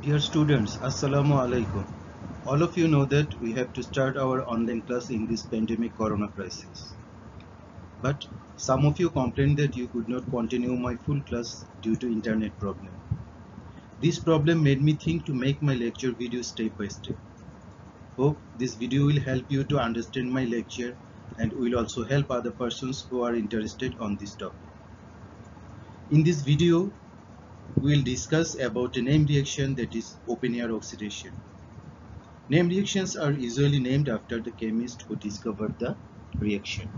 Dear students, Assalamu alaikum. All of you know that we have to start our online class in this pandemic corona crisis. But some of you complained that you could not continue my full class due to internet problem. This problem made me think to make my lecture video step by step. Hope this video will help you to understand my lecture and will also help other persons who are interested on this topic. In this video, we will discuss about a name reaction that is Oppenauer oxidation. Name reactions are usually named after the chemist who discovered the reaction.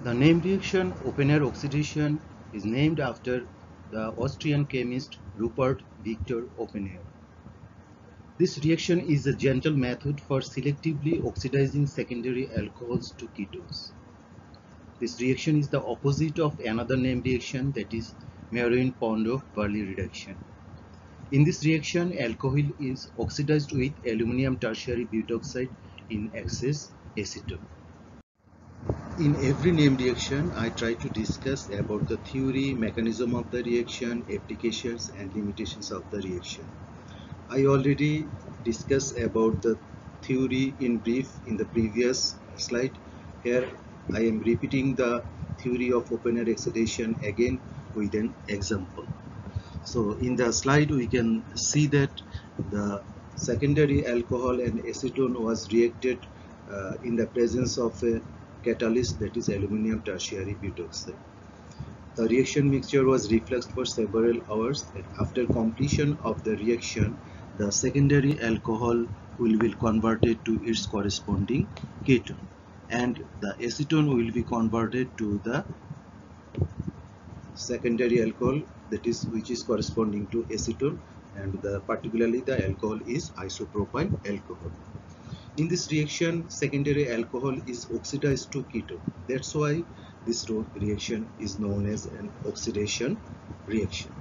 The name reaction Oppenauer oxidation is named after the Austrian chemist Rupert Victor Oppenauer. This reaction is a gentle method for selectively oxidizing secondary alcohols to ketones. This reaction is the opposite of another name reaction that is Meerwein-Ponndorf-Verley reduction. In this reaction, alcohol is oxidized with aluminum tertiary butoxide in excess acetone. In every name reaction, I try to discuss about the theory, mechanism of the reaction, applications and limitations of the reaction. I already discussed about the theory in brief in the previous slide. Here I am repeating the theory of Oppenauer oxidation again with an example. So in the slide we can see that the secondary alcohol and acetone was reacted uh, in the presence of a catalyst that is aluminum tertiary butoxide. The reaction mixture was refluxed for several hours and after completion of the reaction the secondary alcohol will be converted to its corresponding ketone and the acetone will be converted to the secondary alcohol that is which is corresponding to acetone and the particularly the alcohol is isopropyl alcohol. In this reaction secondary alcohol is oxidized to ketone. That's why this reaction is known as an oxidation reaction.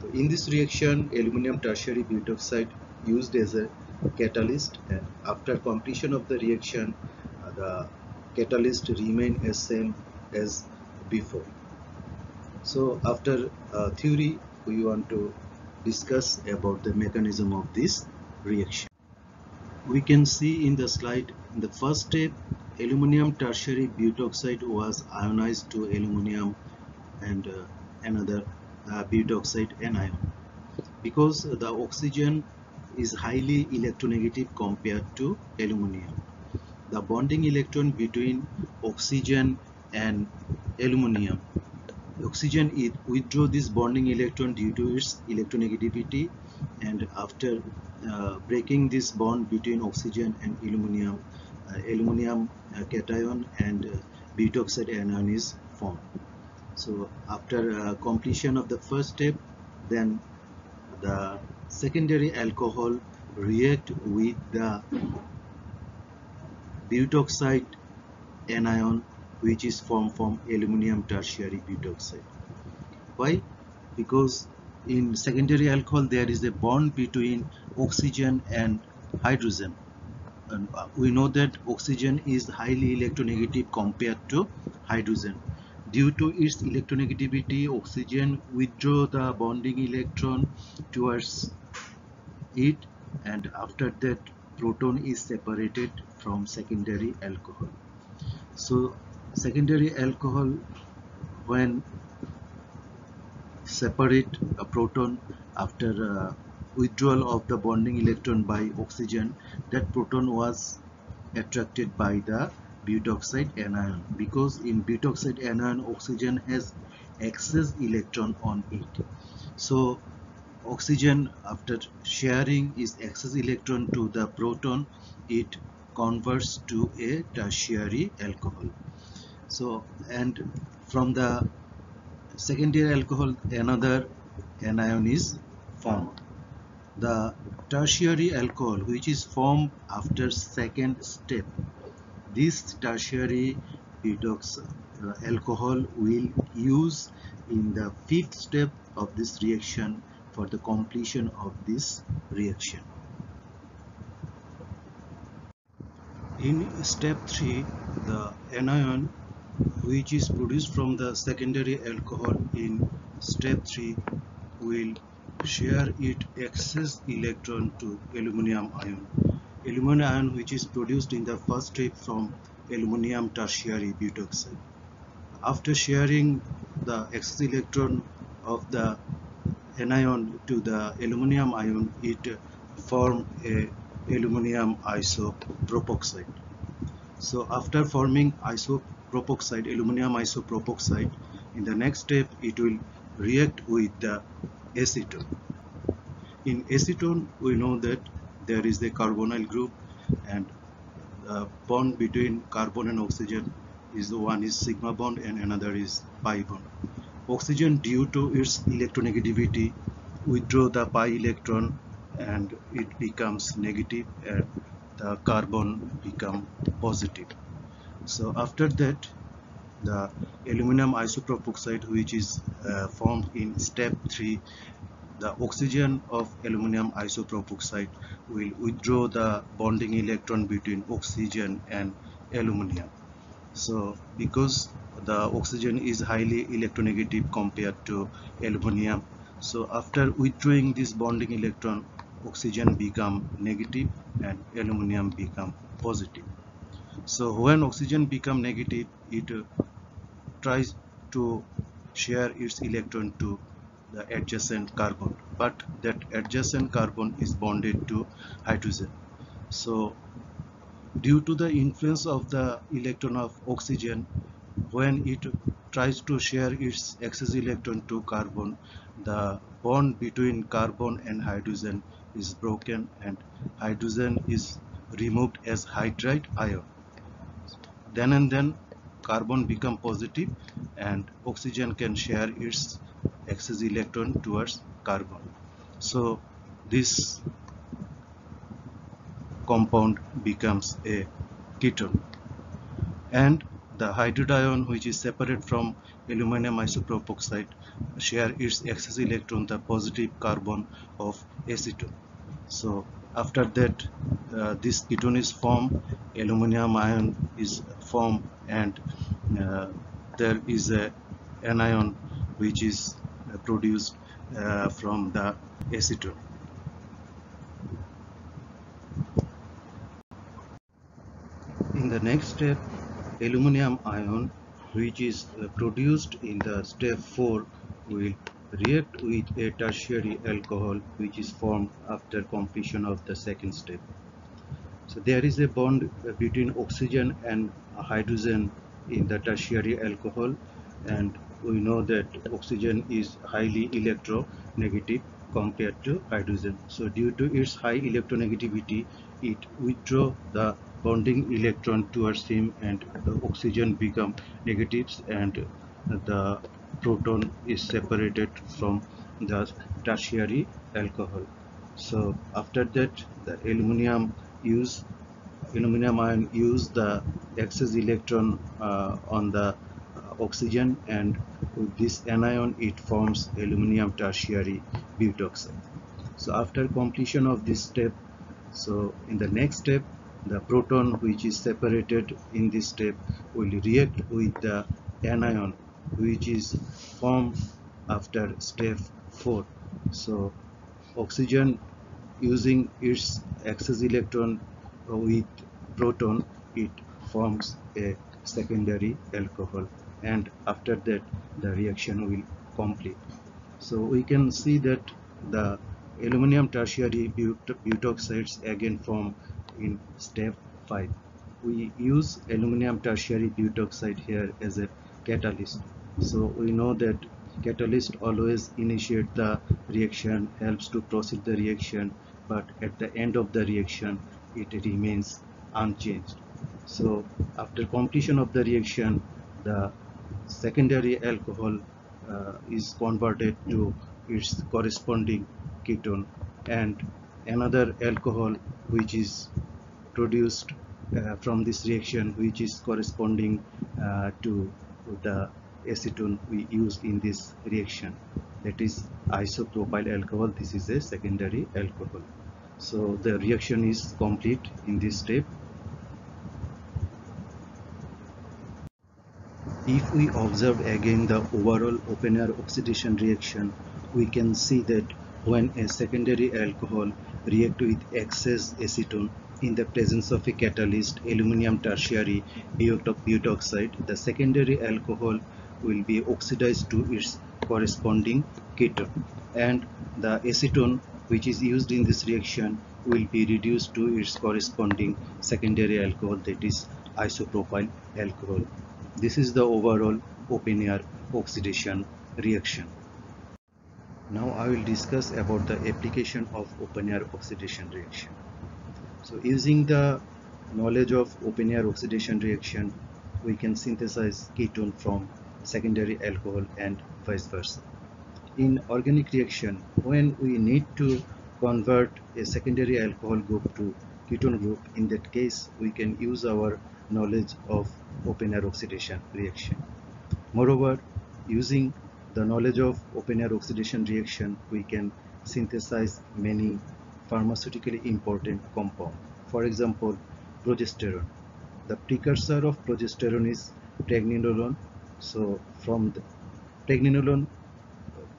So in this reaction aluminum tertiary butoxide used as a catalyst and after completion of the reaction uh, the catalyst remain as same as before so after uh, theory, we want to discuss about the mechanism of this reaction. We can see in the slide, in the first step, aluminum tertiary butoxide was ionized to aluminum and uh, another uh, butoxide anion. Because the oxygen is highly electronegative compared to aluminum. The bonding electron between oxygen and aluminum oxygen it withdraw this bonding electron due to its electronegativity. And after uh, breaking this bond between oxygen and aluminum uh, aluminum uh, cation and uh, butoxide anion is formed. So after uh, completion of the first step then the secondary alcohol react with the butoxide anion which is formed from aluminum tertiary butoxide. Why? Because in secondary alcohol there is a bond between oxygen and hydrogen and uh, we know that oxygen is highly electronegative compared to hydrogen due to its electronegativity oxygen withdraw the bonding electron towards it and after that proton is separated from secondary alcohol so secondary alcohol when separate a proton after uh, withdrawal of the bonding electron by oxygen that proton was attracted by the butoxide anion because in butoxide anion oxygen has excess electron on it. So oxygen after sharing its excess electron to the proton it converts to a tertiary alcohol so and from the secondary alcohol another anion is formed. The tertiary alcohol which is formed after second step this tertiary butox uh, alcohol will use in the fifth step of this reaction for the completion of this reaction. In step 3 the anion which is produced from the secondary alcohol in step 3 will share its excess electron to aluminum ion. Aluminum ion which is produced in the first step from aluminum tertiary butoxide. After sharing the excess electron of the anion to the aluminum ion, it form a aluminum isopropoxide. So after forming isopropoxide, aluminum isopropoxide, in the next step it will react with the acetone. In acetone, we know that there is a carbonyl group and the bond between carbon and oxygen is the one is sigma bond and another is pi bond. Oxygen due to its electronegativity withdraw the pi electron and it becomes negative and the carbon become positive. So after that the aluminum isopropoxide which is uh, formed in step 3 the oxygen of aluminum isopropoxide will withdraw the bonding electron between oxygen and aluminum. So because the oxygen is highly electronegative compared to aluminum so after withdrawing this bonding electron oxygen become negative and aluminum become positive so when oxygen become negative it uh, tries to share its electron to the adjacent carbon. But that adjacent carbon is bonded to hydrogen. So due to the influence of the electron of oxygen when it tries to share its excess electron to carbon the bond between carbon and hydrogen is broken and hydrogen is removed as hydride ion then and then carbon become positive and oxygen can share its excess electron towards carbon. So this compound becomes a ketone. And the hydride ion which is separate from aluminum isopropoxide share its excess electron the positive carbon of acetone. So after that uh, this ketone is formed aluminum ion is formed and uh, there is a anion which is uh, produced uh, from the acetone. In the next step aluminum ion which is uh, produced in the step 4 will react with a tertiary alcohol which is formed after completion of the second step. So there is a bond between oxygen and hydrogen in the tertiary alcohol and we know that oxygen is highly electronegative compared to hydrogen. So due to its high electronegativity it withdraw the bonding electron towards him and the oxygen become negatives and the proton is separated from the tertiary alcohol. So after that the aluminum use aluminum ion use the excess electron uh, on the oxygen and with this anion it forms aluminum tertiary butoxide so after completion of this step so in the next step the proton which is separated in this step will react with the anion which is formed after step 4 so oxygen using its excess electron with proton it forms a secondary alcohol. And after that the reaction will complete. So we can see that the aluminum tertiary but butoxides again form in step 5 we use aluminum tertiary butoxide here as a catalyst so we know that catalyst always initiate the reaction helps to proceed the reaction but at the end of the reaction it remains unchanged. So after completion of the reaction the secondary alcohol uh, is converted to its corresponding ketone and another alcohol which is produced uh, from this reaction which is corresponding uh, to the acetone we used in this reaction. That is isopropyl alcohol. This is a secondary alcohol. So the reaction is complete in this step. If we observe again the overall Oppenauer oxidation reaction we can see that when a secondary alcohol react with excess acetone in the presence of a catalyst aluminum tertiary butoxide, the secondary alcohol will be oxidized to its corresponding ketone and the acetone which is used in this reaction will be reduced to its corresponding secondary alcohol that is isopropyl alcohol. This is the overall Oppenauer oxidation reaction. Now I will discuss about the application of Oppenauer oxidation reaction. So using the knowledge of Oppenauer oxidation reaction, we can synthesize ketone from secondary alcohol and vice versa. In organic reaction, when we need to convert a secondary alcohol group to ketone group, in that case we can use our knowledge of Oppenauer oxidation reaction. Moreover, using the knowledge of Oppenauer oxidation reaction, we can synthesize many pharmaceutically important compound. For example, progesterone. The precursor of progesterone is pregnenolone. So from the pregnenolone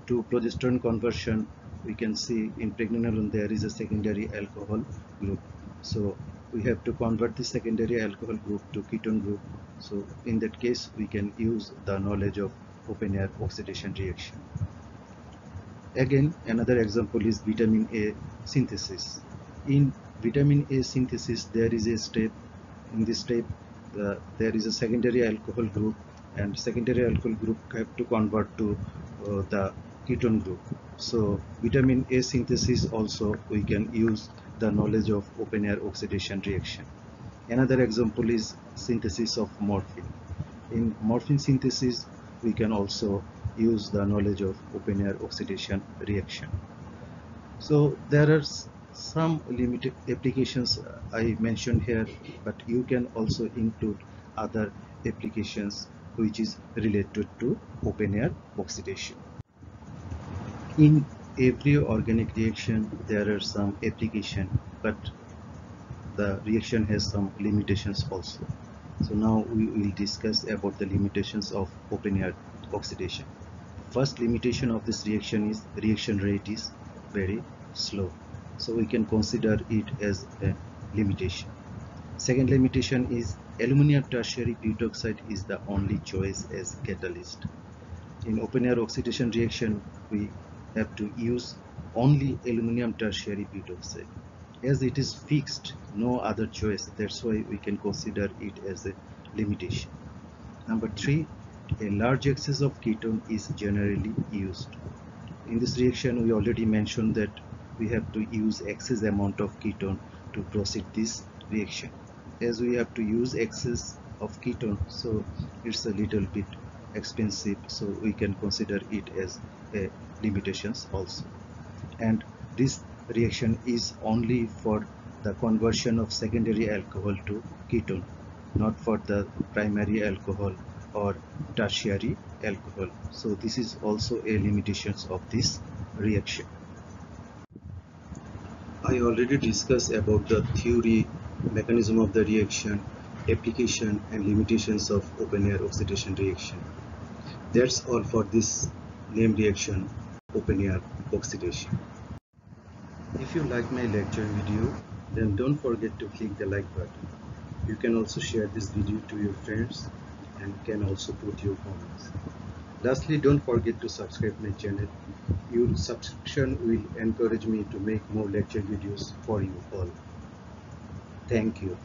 to progesterone conversion, we can see in pregnenolone there is a secondary alcohol group. So we have to convert the secondary alcohol group to ketone group. So in that case, we can use the knowledge of Oppenauer oxidation reaction. Again, another example is vitamin A synthesis. In vitamin A synthesis, there is a step. In this step, uh, there is a secondary alcohol group and secondary alcohol group have to convert to uh, the ketone group. So vitamin A synthesis also we can use the knowledge of Oppenauer oxidation reaction. Another example is synthesis of morphine. In morphine synthesis, we can also use the knowledge of Oppenauer oxidation reaction. So there are some limited applications uh, I mentioned here, but you can also include other applications which is related to Oppenauer oxidation. In every organic reaction there are some application but the reaction has some limitations also so now we will discuss about the limitations of Oppenauer oxidation first limitation of this reaction is reaction rate is very slow. So we can consider it as a limitation. Second limitation is aluminum tertiary butoxide is the only choice as catalyst. In Oppenauer oxidation reaction we have to use only aluminum tertiary butoxide as it is fixed no other choice. That's why we can consider it as a limitation. Number three a large excess of ketone is generally used in this reaction we already mentioned that we have to use excess amount of ketone to proceed this reaction. As we have to use excess of ketone so it's a little bit expensive so we can consider it as a limitations also. And this reaction is only for the conversion of secondary alcohol to ketone not for the primary alcohol or tertiary alcohol so this is also a limitations of this reaction I already discussed about the theory mechanism of the reaction application and limitations of Oppenauer oxidation reaction that's all for this name reaction Oppenauer oxidation. If you like my lecture video, then don't forget to click the like button. You can also share this video to your friends and can also put your comments. Lastly, don't forget to subscribe my channel. Your subscription will encourage me to make more lecture videos for you all. Thank you.